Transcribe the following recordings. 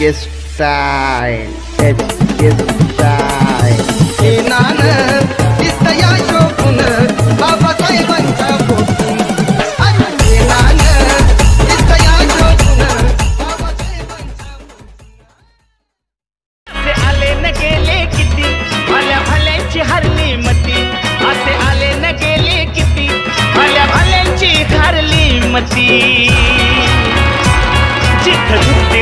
it's style, que style. Inanın isteyacı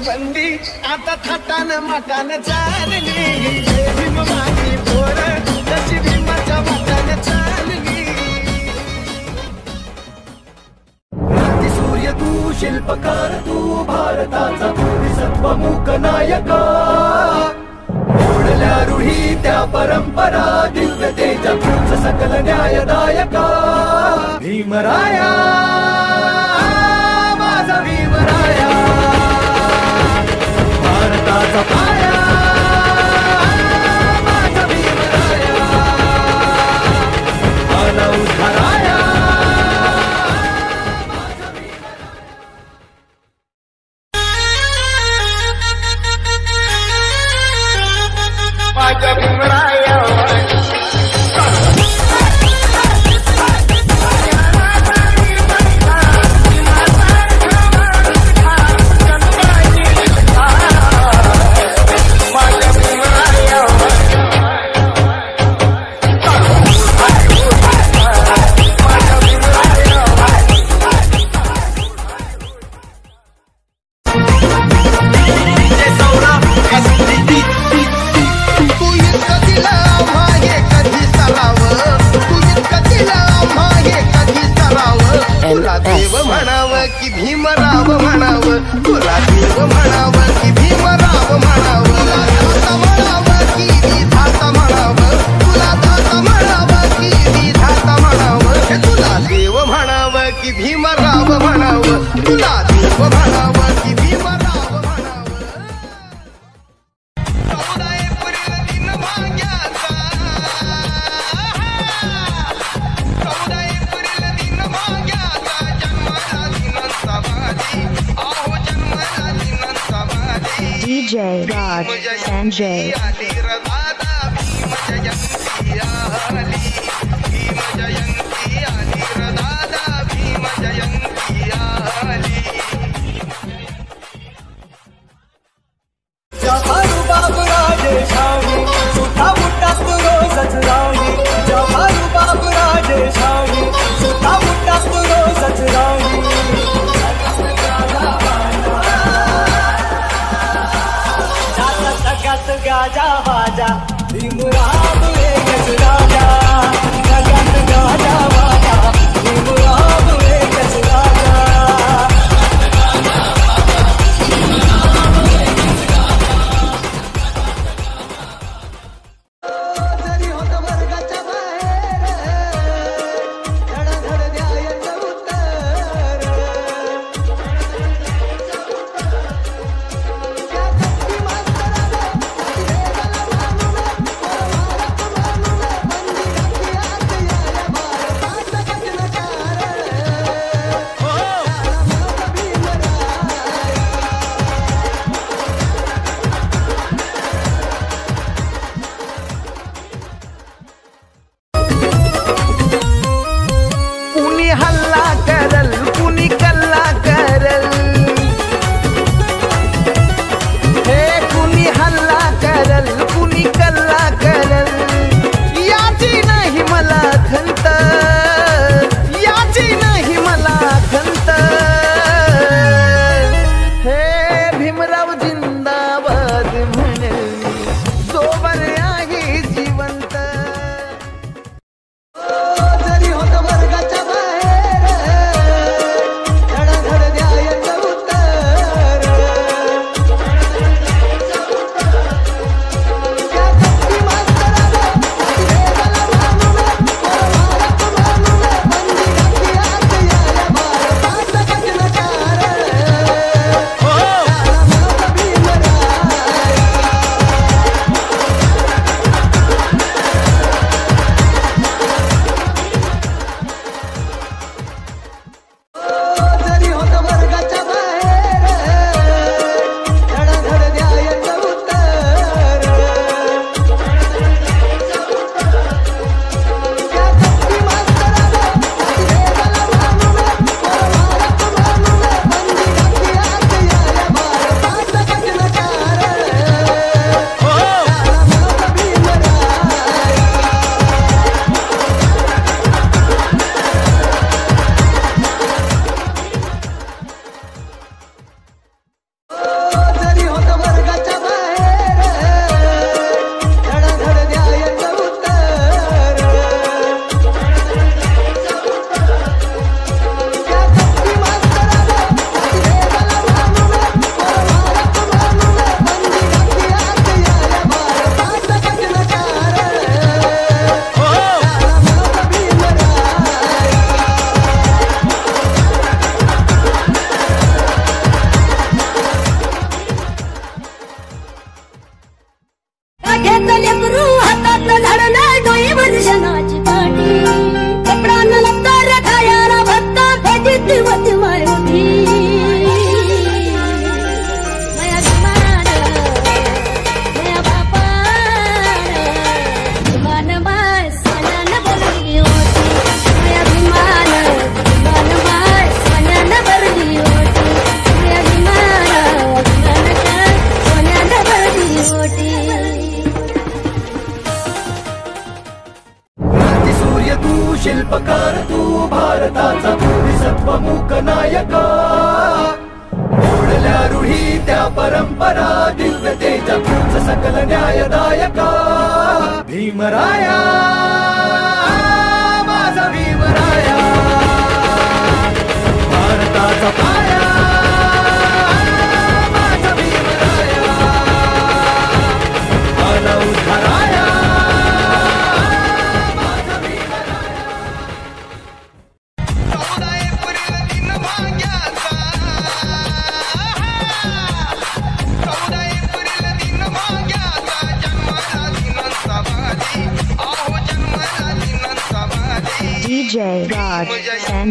बंदी, आता थटान मटान चालली. माझी पोर तशी भीमाच्या मटान चालली. सूर्य तू शिल्पकार, तू भारताचा तू नायक. ओढल्या त्या परंपरा, दिव्य तेजा सकल न्यायदायका. भीमराया, माझा Bhimraya.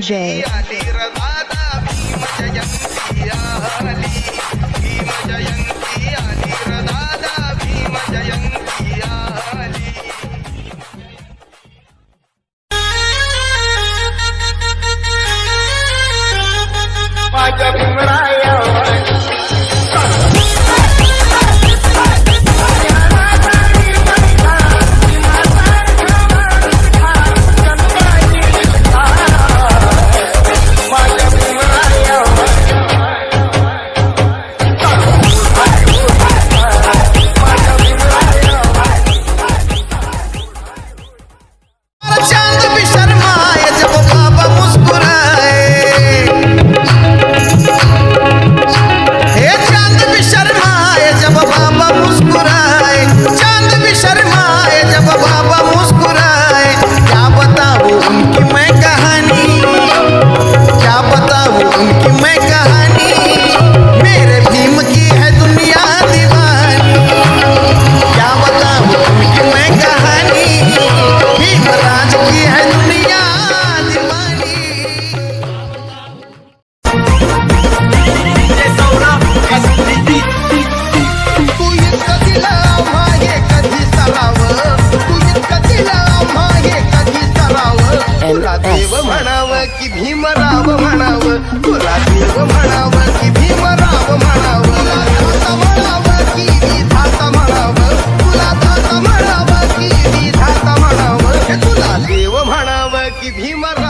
J.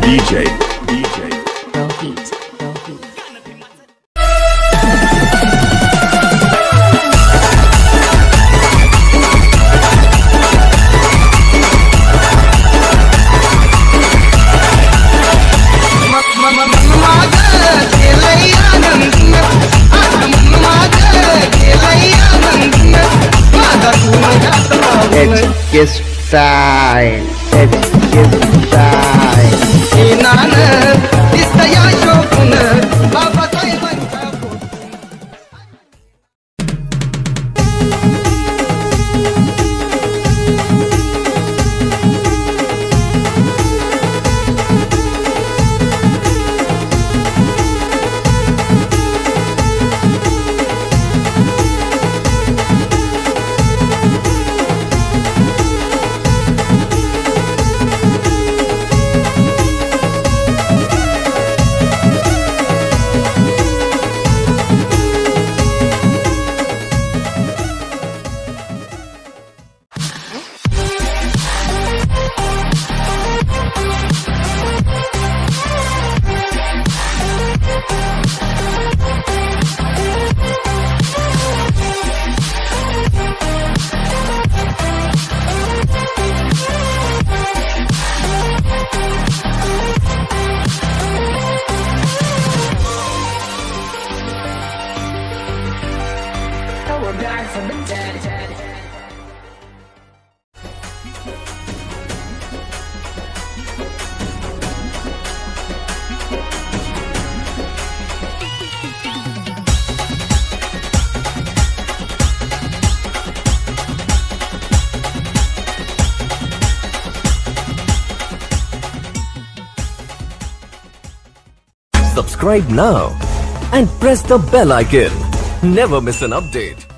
DJ. DJ. from the dead. dead. Subscribe now and press the bell icon. Never miss an update.